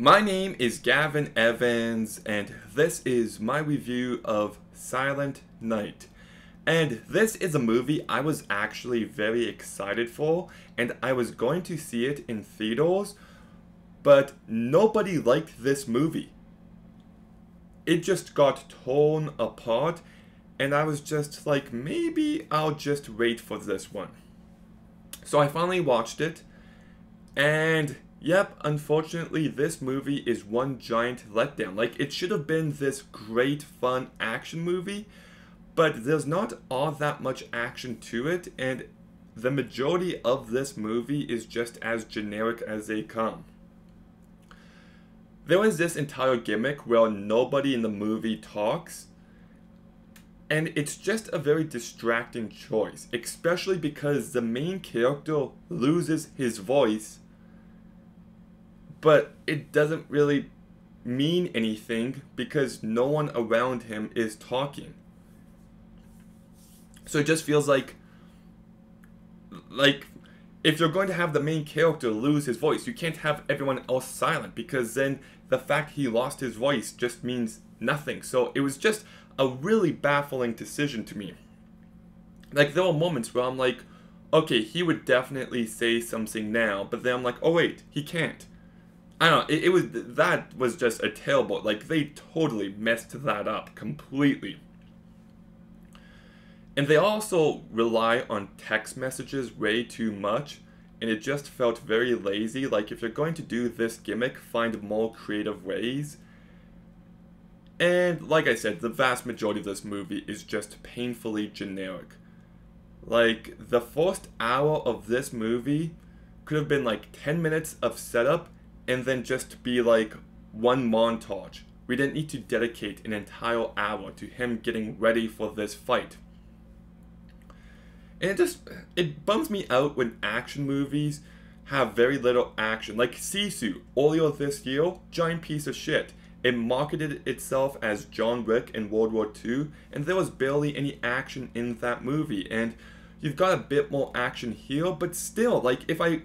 My name is Gavin Evans, and this is my review of Silent Night. And this is a movie I was actually very excited for, and I was going to see it in theaters, but nobody liked this movie. It just got torn apart, and I was just like, maybe I'll just wait for this one. So I finally watched it, and Yep, unfortunately, this movie is one giant letdown. Like, it should have been this great, fun action movie, but there's not all that much action to it, and the majority of this movie is just as generic as they come. There was this entire gimmick where nobody in the movie talks, and it's just a very distracting choice, especially because the main character loses his voice but it doesn't really mean anything because no one around him is talking. So it just feels like like if you're going to have the main character lose his voice, you can't have everyone else silent because then the fact he lost his voice just means nothing. So it was just a really baffling decision to me. Like there were moments where I'm like, okay, he would definitely say something now, but then I'm like, oh wait, he can't. I don't know. It, it, was that was just a terrible. Like they totally messed that up completely. And they also rely on text messages way too much, and it just felt very lazy. Like if you're going to do this gimmick, find more creative ways. And like I said, the vast majority of this movie is just painfully generic. Like the first hour of this movie could have been like 10 minutes of setup and then just be like one montage. We didn't need to dedicate an entire hour to him getting ready for this fight. And it just it bums me out when action movies have very little action. Like Sisu, earlier this year, giant piece of shit. It marketed itself as John Wick in World War II, and there was barely any action in that movie. And you've got a bit more action here, but still, like if I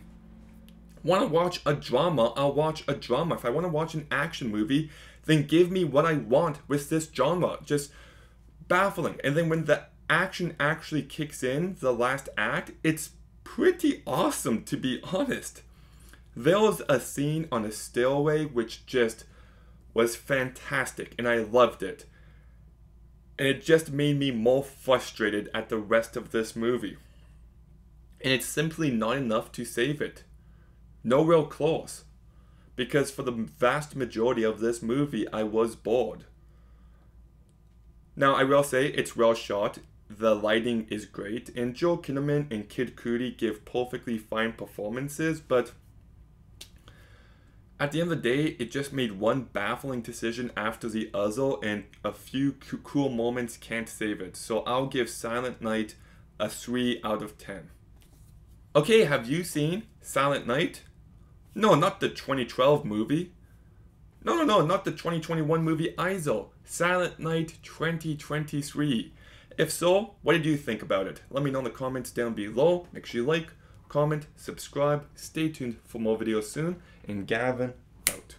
want to watch a drama, I'll watch a drama. If I want to watch an action movie, then give me what I want with this genre. Just baffling. And then when the action actually kicks in, the last act, it's pretty awesome to be honest. There was a scene on a stairway which just was fantastic and I loved it. And it just made me more frustrated at the rest of this movie. And it's simply not enough to save it no real claws. Because for the vast majority of this movie, I was bored. Now, I will say it's well shot, the lighting is great, and Joel Kinnaman and Kid Cudi give perfectly fine performances, but at the end of the day, it just made one baffling decision after the other, and a few cool moments can't save it. So I'll give Silent Night a 3 out of 10. Okay, have you seen Silent Night? No, not the 2012 movie. No, no, no, not the 2021 movie ISO. Silent Night 2023. If so, what did you think about it? Let me know in the comments down below. Make sure you like, comment, subscribe. Stay tuned for more videos soon. And Gavin, out.